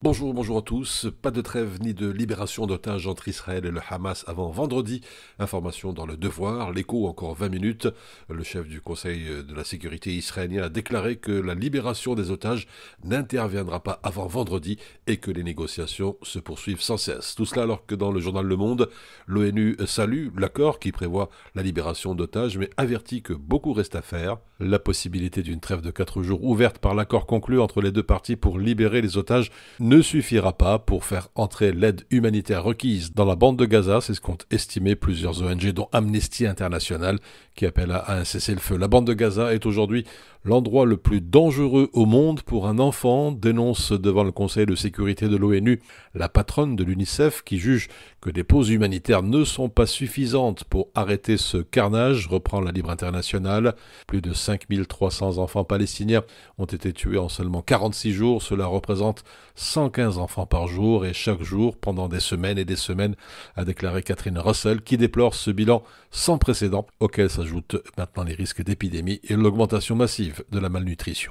Bonjour, bonjour à tous. Pas de trêve ni de libération d'otages entre Israël et le Hamas avant vendredi. Information dans le devoir, l'écho encore 20 minutes. Le chef du Conseil de la sécurité israélien a déclaré que la libération des otages n'interviendra pas avant vendredi et que les négociations se poursuivent sans cesse. Tout cela alors que dans le journal Le Monde, l'ONU salue l'accord qui prévoit la libération d'otages mais avertit que beaucoup reste à faire. La possibilité d'une trêve de 4 jours ouverte par l'accord conclu entre les deux parties pour libérer les otages ne suffira pas pour faire entrer l'aide humanitaire requise dans la bande de Gaza, c'est ce qu'ont estimé plusieurs ONG dont Amnesty International qui appelle à un cessez-le-feu. La bande de Gaza est aujourd'hui l'endroit le plus dangereux au monde pour un enfant, dénonce devant le Conseil de sécurité de l'ONU la patronne de l'UNICEF qui juge que des pauses humanitaires ne sont pas suffisantes pour arrêter ce carnage, reprend la Libre Internationale. Plus de 5300 enfants palestiniens ont été tués en seulement 46 jours, cela représente 115 enfants par jour et chaque jour pendant des semaines et des semaines, a déclaré Catherine Russell qui déplore ce bilan sans précédent auquel s'ajoutent maintenant les risques d'épidémie et l'augmentation massive de la malnutrition.